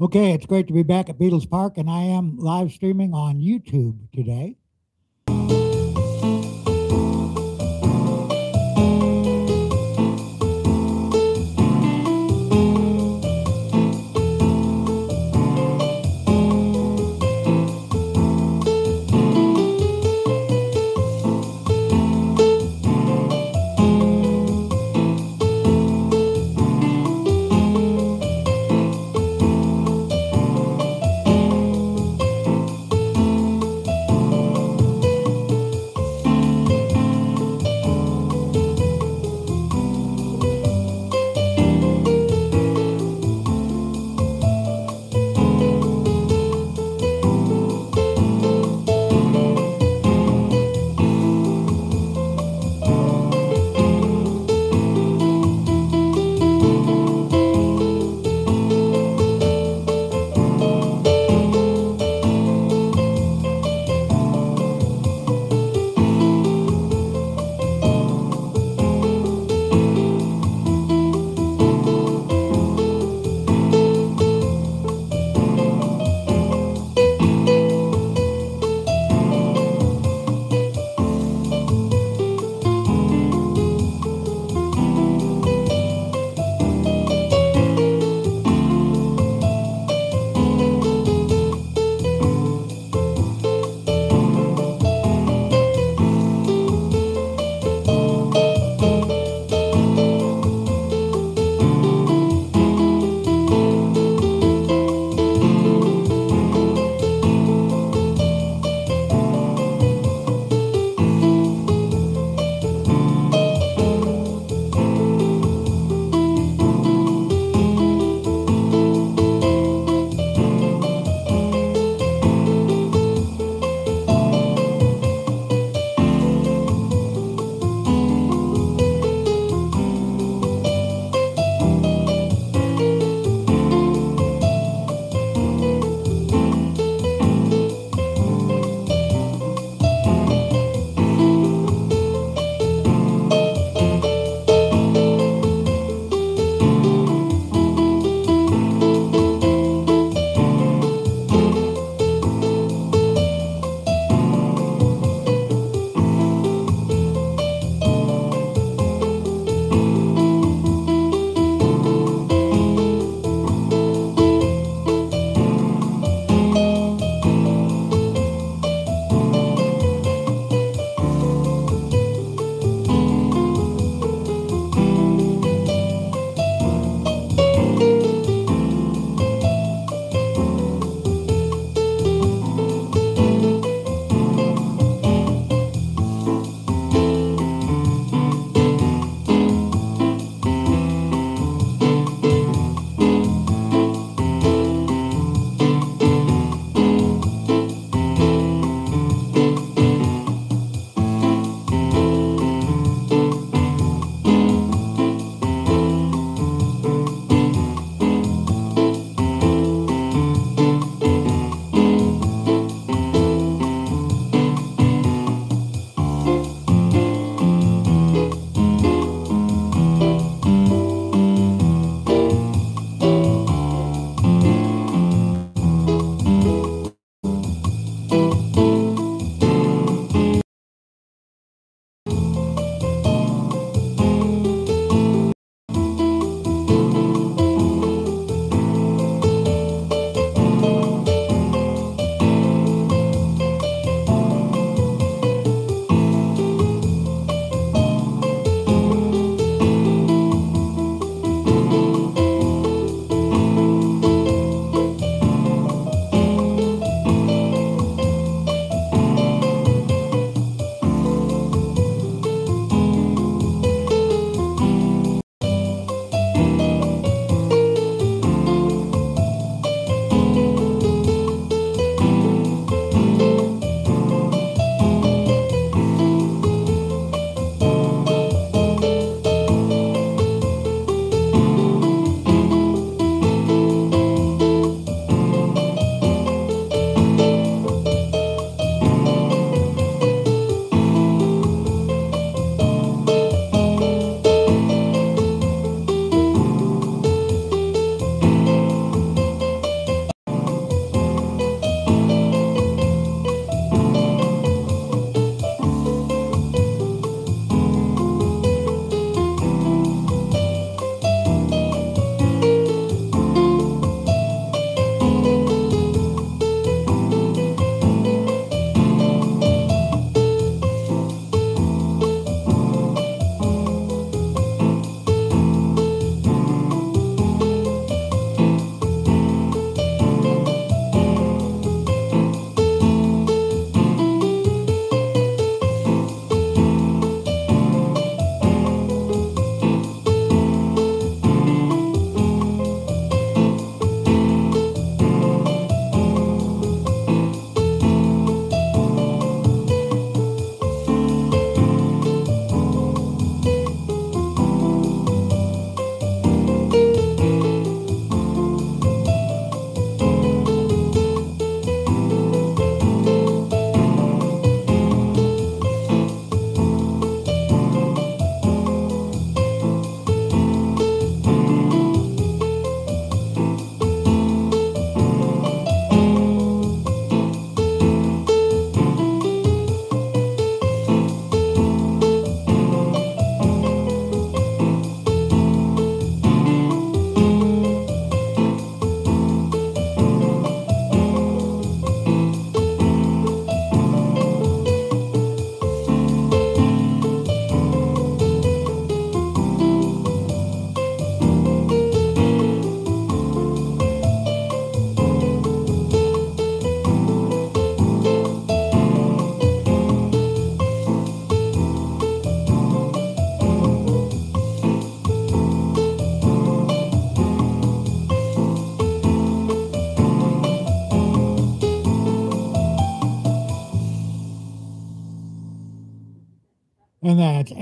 Okay, it's great to be back at Beatles Park, and I am live streaming on YouTube today.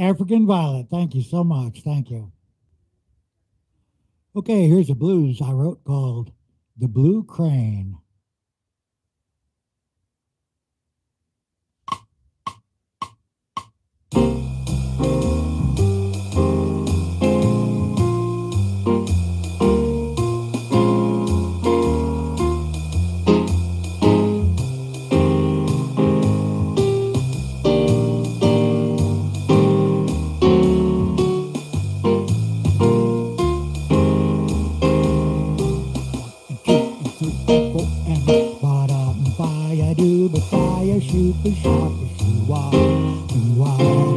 African Violet. Thank you so much. Thank you. Okay, here's a blues I wrote called The Blue Crane. Ba da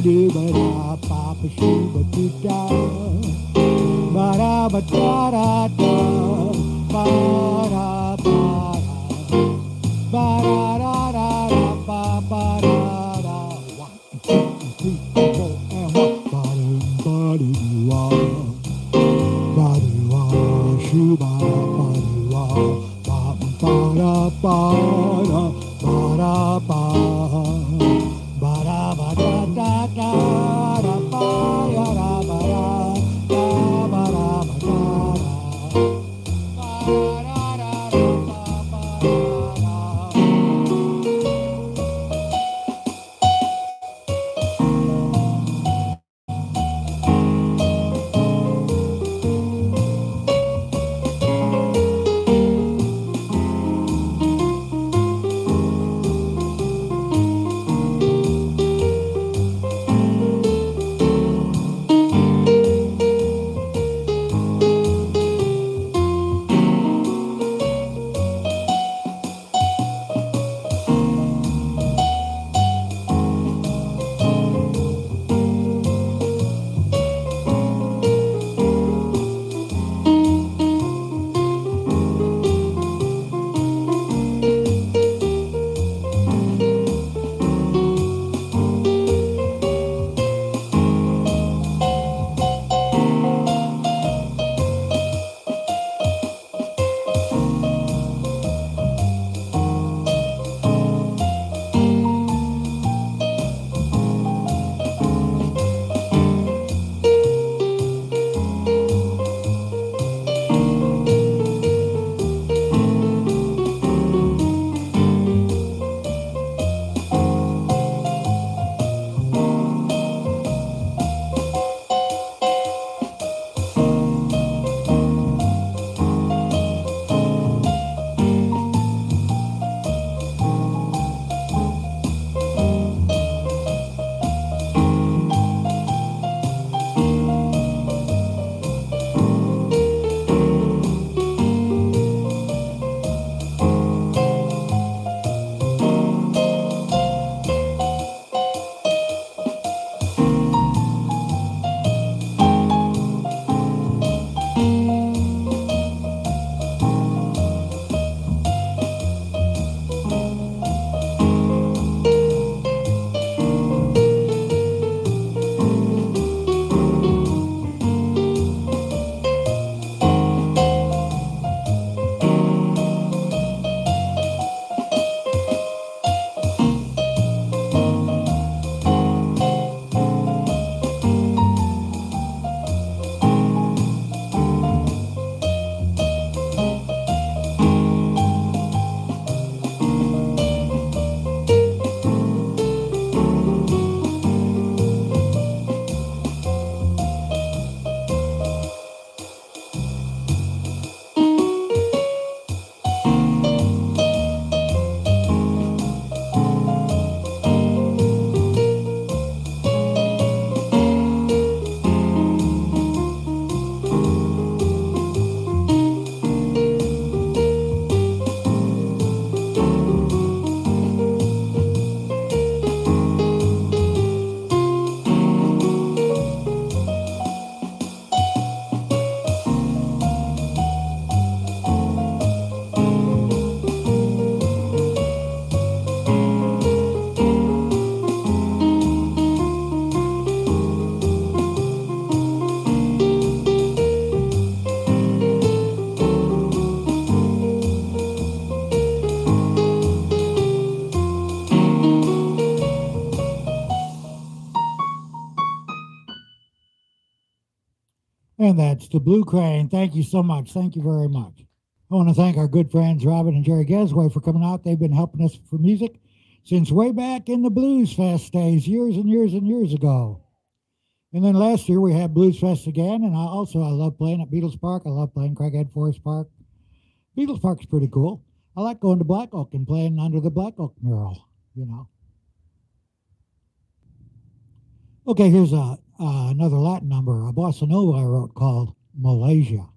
da da da ba ba And that's the Blue Crane. Thank you so much. Thank you very much. I want to thank our good friends Robin and Jerry Gasway for coming out. They've been helping us for music since way back in the Blues Fest days, years and years and years ago. And then last year we had Blues Fest again, and I also I love playing at Beatles Park. I love playing Craighead Forest Park. Beatles Park's pretty cool. I like going to Black Oak and playing under the Black Oak mural, you know. Okay, here's a uh, another Latin number, a bossa nova I wrote called Malaysia.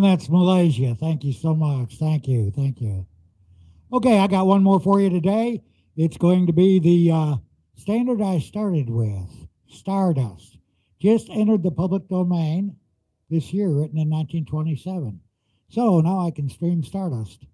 And that's Malaysia. Thank you so much. Thank you. Thank you. Okay, I got one more for you today. It's going to be the uh, standard I started with Stardust. Just entered the public domain this year, written in 1927. So now I can stream Stardust.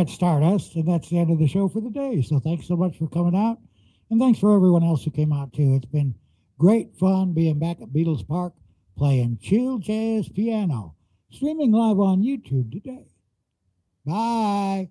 That's Stardust, and that's the end of the show for the day. So thanks so much for coming out, and thanks for everyone else who came out too. It's been great fun being back at Beatles Park playing chill jazz piano, streaming live on YouTube today. Bye.